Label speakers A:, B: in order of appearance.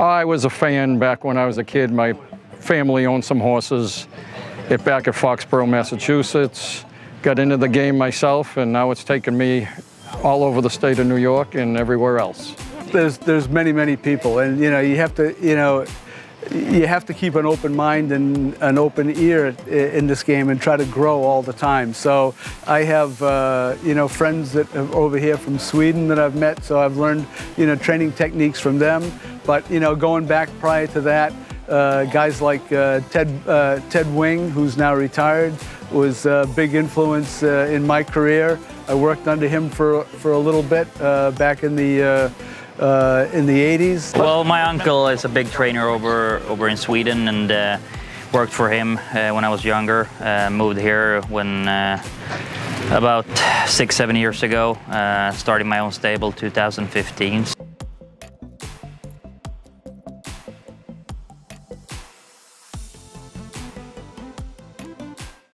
A: I was a fan back when I was a kid. My family owned some horses it back at Foxborough, Massachusetts. Got into the game myself, and now it's taken me all over the state of New York and everywhere else.
B: There's there's many many people, and you know you have to you know you have to keep an open mind and an open ear in this game and try to grow all the time. So I have, uh, you know, friends that are over here from Sweden that I've met, so I've learned, you know, training techniques from them. But, you know, going back prior to that, uh, guys like uh, Ted, uh, Ted Wing, who's now retired, was a big influence uh, in my career. I worked under him for, for a little bit uh, back in the uh, in the 80s?
C: Well, my uncle is a big trainer over over in Sweden and worked for him when I was younger. Moved here when about six, seven years ago, starting my own stable 2015.